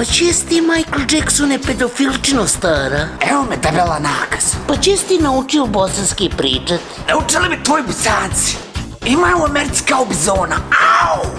Pa če si ti, Michael Jackson, pedofilčino stara? Evo me debela nakaz. Pa če si ti naučil bosanski pričat? Naučili me tvoji bosanci. Ima u Americi kao bizona.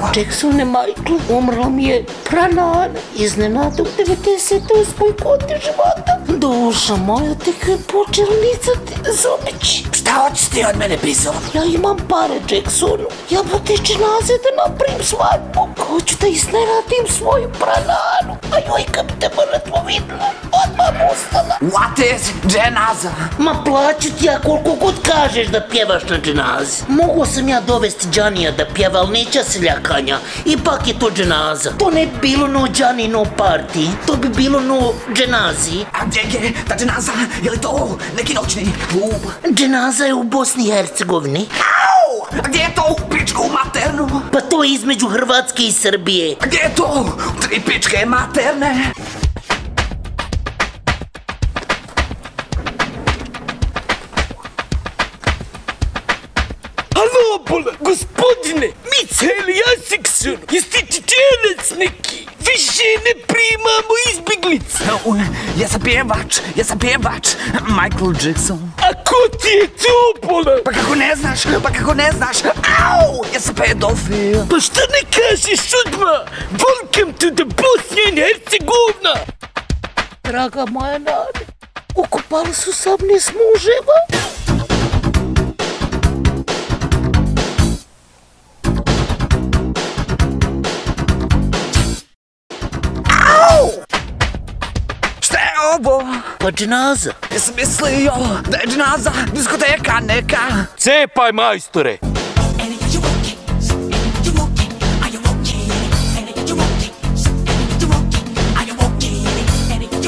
Jacksone, Michael, umrla mi je pranana. Iznenada u 98. godini života. Duša moja tek je počela nicati zubići. Šta hoćeš ti od mene, bizon? Ja imam pare, Jacksonu. Ja potiče naze da napravim svadbu. Hoću da iznenadim svoju prananu. A joj, kad bi te mrtvo videla, odmah bi ustala. What is dženaza? Ma plaću ti ja koliko god kažeš da pjevaš na dženazi. Mogu sam ja dovesti Džanija da pjeva, ali neće seljakanja. Ipak je to dženaza. To ne bi bilo no Džani, no party. To bi bilo no dženazi. A gdje je ta dženaza? Je li to neki noćni klub? Dženaza je u Bosni i Hercegovini. Au! A gdje je to u pičku maternu? Pa to je između Hrvatske i Srbije. A gdje je to? Tri pičke materne? Bola, gospodine, Michael Jasikson, jeste čečenac neki? Više ne primamo izbjeglice. Ja sam pjevač, ja sam pjevač. Michael Jackson. A ko ti je to? Pa kako ne znaš, pa kako ne znaš? Au! Ja sam pedofil. Pa šta ne kažeš odmah? Welcome to the Bosnia and Herzegovina. Draga moja nade, ukopali su 18 muževa.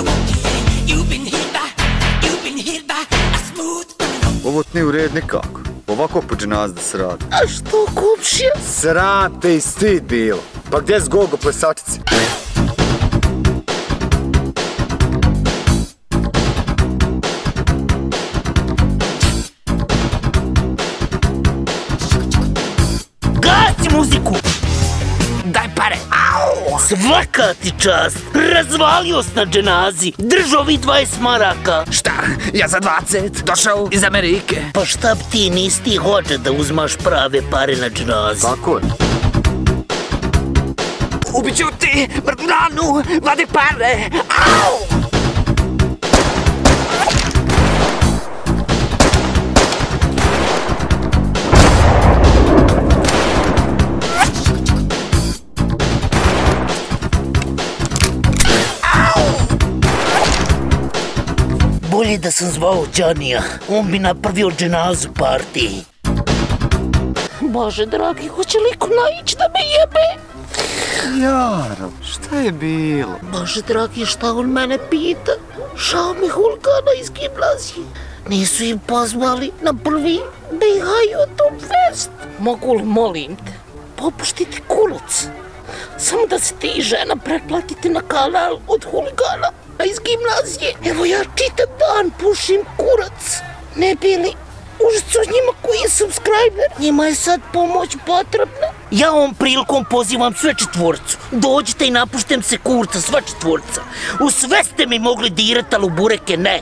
Okay? You've been hit by, you've been hit by a smooth criminal. Ovo ti nije u red nikako. Ovako po dženaz da se radi. A što komšija? Sram te i stid bilo. Pa gdje s gogo plesačice? Muziku! Daj pare. Au! Svaka ti čast! Razvalio s na dženazi! Držao vi 20 maraka! Šta? Ja za 20 došao iz Amerike. Pa šta bi ti nisi ti hođe da uzmaš prave pare na dženazi? Tako je. Ubiću ti mrtvu ranu, vadi pare. Au! Bolje da sam zvao Džanija. On bi napravio dženazu partiji. Bože dragi, hoće li naići da me jebe? Jaro, šta je bilo? Bože dragi, šta on mene pita? Žao mi huligana iz gimnazije. Nisu im pozvali na prvi BiH YouTube fest. Mogu li, molim te, popuštiti kurac? Samo da se ti žena pretplatite na kanal od huligana iz gimnazije. Evo ja čitam dan pušim kurac. Ne bili užacu njima koji je subscriber. Njima je sad pomoć potrebna. Ja ovom prilikom pozivam sve četvorcu. Dođite i napuštem se kurca, sva četvorca. U sve ste mi mogli dirat, ali u bureke ne.